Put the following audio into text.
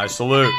I salute.